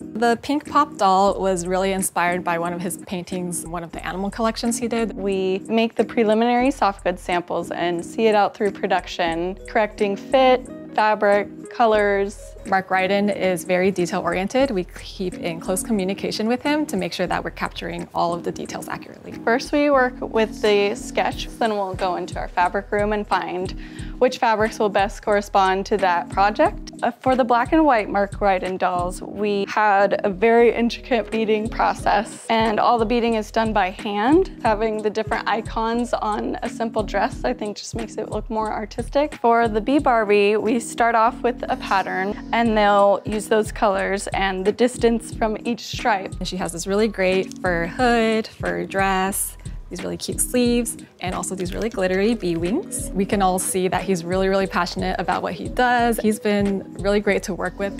The Pink Pop doll was really inspired by one of his paintings, one of the animal collections he did. We make the preliminary soft goods samples and see it out through production, correcting fit, fabric, colors. Mark Ryden is very detail oriented. We keep in close communication with him to make sure that we're capturing all of the details accurately. First we work with the sketch, then we'll go into our fabric room and find which fabrics will best correspond to that project. Uh, for the black and white Mark Ryden dolls, we had a very intricate beading process and all the beading is done by hand. Having the different icons on a simple dress, I think just makes it look more artistic. For the Bee Barbie, we start off with a pattern and they'll use those colors and the distance from each stripe. And she has this really great fur hood, fur dress, these really cute sleeves, and also these really glittery bee wings. We can all see that he's really, really passionate about what he does. He's been really great to work with.